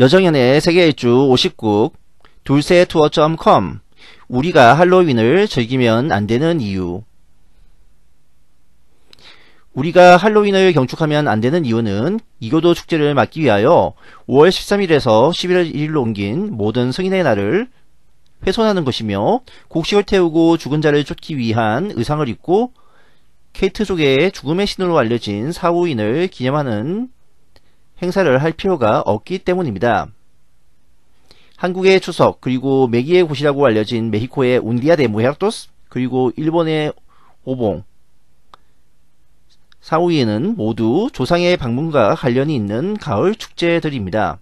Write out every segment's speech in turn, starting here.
여정연의 세계 일주 50국 둘세 투어.com 우리가 할로윈을 즐기면 안 되는 이유. 우리가 할로윈을 경축하면 안 되는 이유는 이교도 축제를 막기 위하여 5월 13일에서 11월 1일로 옮긴 모든 성인의 날을 훼손하는 것이며 곡식을 태우고 죽은 자를 쫓기 위한 의상을 입고 케이트족의 죽음의 신으로 알려진 사후인을 기념하는 행사를 할 필요가 없기 때문입니다. 한국의 추석 그리고 메기의 곳이라고 알려진 메히코의 운디아 데 무헤르토스 그리고 일본의 오봉 사우이에는 모두 조상의 방문과 관련이 있는 가을 축제들입니다.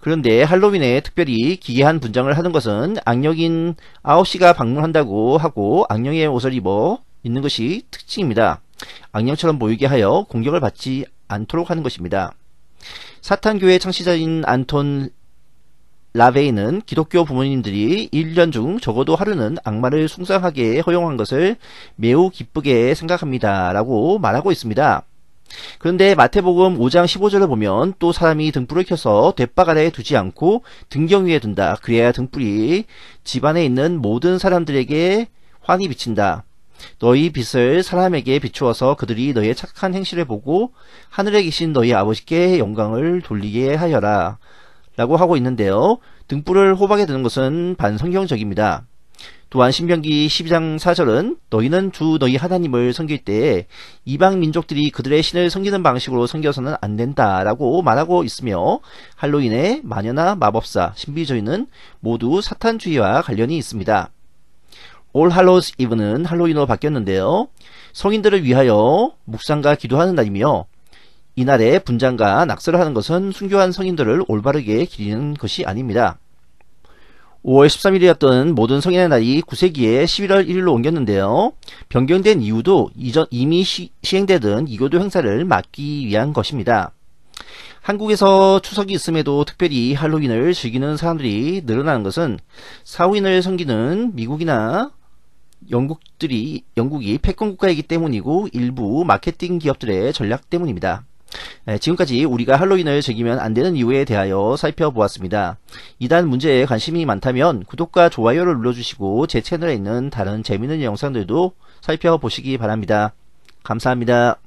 그런데 할로윈에 특별히 기괴한 분장을 하는 것은 악령인 9시가 방문한다고 하고 악령의 옷을 입어 있는 것이 특징입니다. 악령처럼 보이게 하여 공격을 받지 않도록 하는 것입니다. 사탄교회 창시자인 안톤 라베이는 기독교 부모님들이 1년 중 적어도 하루는 악마를 숭상하게 허용한 것을 매우 기쁘게 생각합니다. 라고 말하고 있습니다. 그런데 마태복음 5장 15절을 보면 또 사람이 등불을 켜서 돛박 아래에 두지 않고 등경 위에 둔다. 그래야 등불이 집안에 있는 모든 사람들에게 환히 비친다. 너희 빛을 사람에게 비추어서 그들이 너희의 착한 행실을 보고 하늘에 계신 너희 아버지께 영광을 돌리게 하여라. 라고 하고 있는데요. 등불을 호박에 드는 것은 반성경적입니다. 또한 신명기 12장 4절은 너희는 주 너희 하나님을 섬길 때에 이방 민족들이 그들의 신을 섬기는 방식으로 섬겨서는 안 된다라고 말하고 있으며 할로윈의 마녀나 마법사, 신비주의는 모두 사탄주의와 관련이 있습니다. 올 할로스 이브는 할로윈으로 바뀌었는데요. 성인들을 위하여 묵상과 기도하는 날이며 이날에 분장과 낙서를 하는 것은 순교한 성인들을 올바르게 기리는 것이 아닙니다. 5월 13일이었던 모든 성인의 날이 9세기에 11월 1일로 옮겼는데요. 변경된 이유도 이전 이미 시, 행되던 이교도 행사를 막기 위한 것입니다. 한국에서 추석이 있음에도 특별히 할로윈을 즐기는 사람들이 늘어나는 것은 사후인을 섬기는 미국이나 영국들이 영국이 패권 국가이기 때문이고 일부 마케팅 기업들의 전략 때문입니다. 네, 지금까지 우리가 할로윈을 즐기면 안 되는 이유에 대하여 살펴보았습니다. 이단 문제에 관심이 많다면 구독과 좋아요를 눌러주시고 제 채널에 있는 다른 재미있는 영상들도 살펴보시기 바랍니다. 감사합니다.